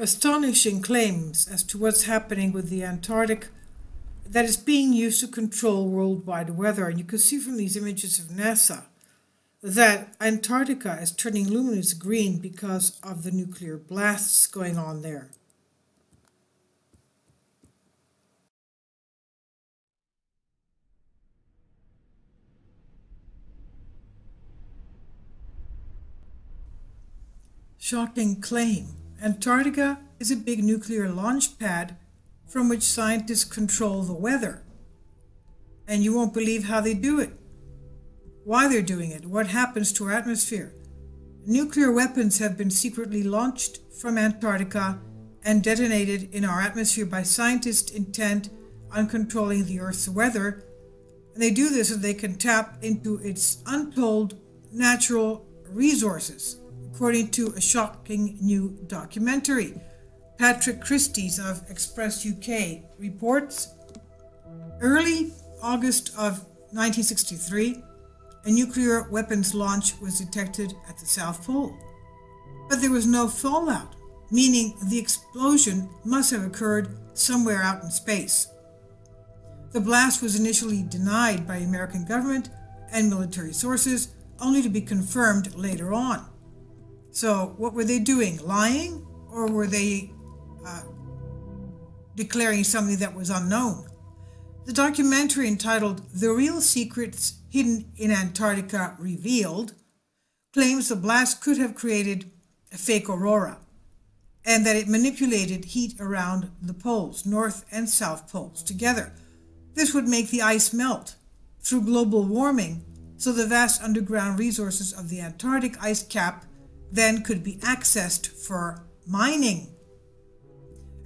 astonishing claims as to what's happening with the Antarctic that is being used to control worldwide weather. And you can see from these images of NASA that Antarctica is turning luminous green because of the nuclear blasts going on there. Shocking claim. Antarctica is a big nuclear launch pad from which scientists control the weather. And you won't believe how they do it, why they're doing it, what happens to our atmosphere. Nuclear weapons have been secretly launched from Antarctica and detonated in our atmosphere by scientists intent on controlling the Earth's weather. And they do this so they can tap into its untold natural resources according to a shocking new documentary. Patrick Christys of Express UK reports early August of 1963, a nuclear weapons launch was detected at the South Pole. But there was no fallout, meaning the explosion must have occurred somewhere out in space. The blast was initially denied by American government and military sources, only to be confirmed later on. So, what were they doing? Lying? Or were they uh, declaring something that was unknown? The documentary entitled The Real Secrets Hidden in Antarctica Revealed claims the blast could have created a fake aurora and that it manipulated heat around the poles, North and South poles, together. This would make the ice melt through global warming, so the vast underground resources of the Antarctic ice cap then could be accessed for mining.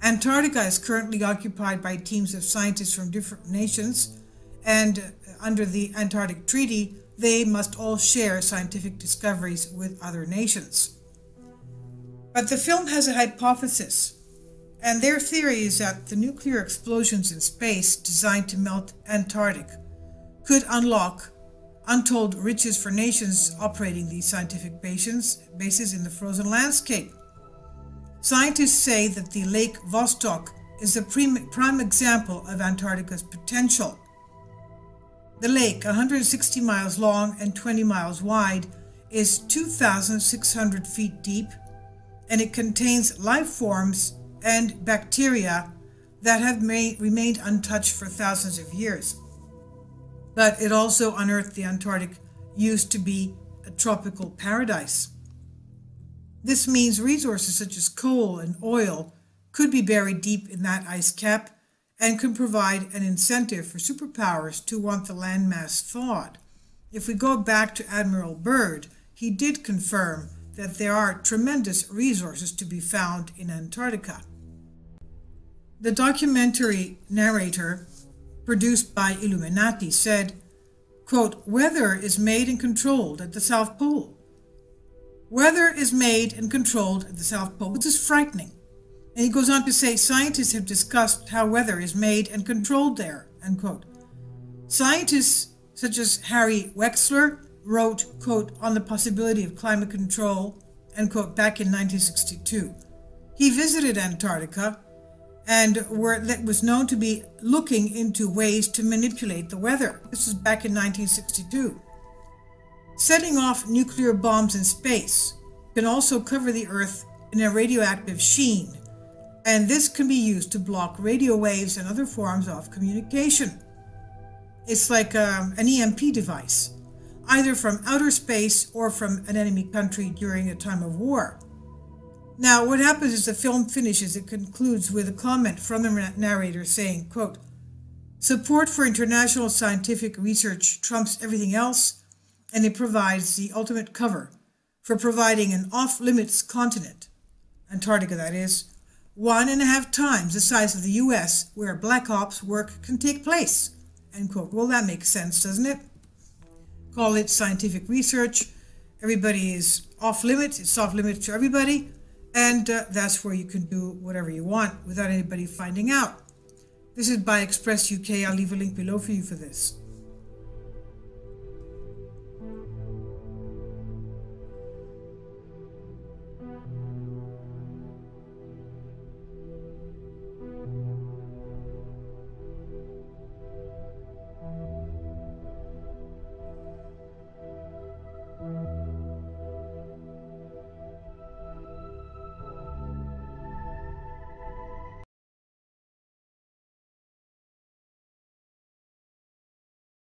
Antarctica is currently occupied by teams of scientists from different nations, and under the Antarctic Treaty, they must all share scientific discoveries with other nations. But the film has a hypothesis, and their theory is that the nuclear explosions in space designed to melt Antarctic could unlock untold riches for nations operating these scientific bases in the frozen landscape. Scientists say that the Lake Vostok is a prime example of Antarctica's potential. The lake, 160 miles long and 20 miles wide, is 2,600 feet deep and it contains life forms and bacteria that have remained untouched for thousands of years but it also unearthed the Antarctic used to be a tropical paradise. This means resources such as coal and oil could be buried deep in that ice cap and can provide an incentive for superpowers to want the landmass thawed. If we go back to Admiral Byrd, he did confirm that there are tremendous resources to be found in Antarctica. The documentary narrator produced by Illuminati, said, quote, Weather is made and controlled at the South Pole. Weather is made and controlled at the South Pole. This is frightening. And he goes on to say, scientists have discussed how weather is made and controlled there, end quote. Scientists such as Harry Wexler wrote, quote, on the possibility of climate control, end quote, back in 1962. He visited Antarctica and were, that was known to be looking into ways to manipulate the weather. This was back in 1962. Setting off nuclear bombs in space can also cover the Earth in a radioactive sheen, and this can be used to block radio waves and other forms of communication. It's like um, an EMP device, either from outer space or from an enemy country during a time of war. Now, what happens is the film finishes, it concludes with a comment from the narrator saying, quote, Support for international scientific research trumps everything else, and it provides the ultimate cover for providing an off limits continent, Antarctica that is, one and a half times the size of the US, where Black Ops work can take place. End quote. Well, that makes sense, doesn't it? Call it scientific research. Everybody is off limits, it's off limits to everybody and uh, that's where you can do whatever you want without anybody finding out. This is by Express UK. I'll leave a link below for you for this.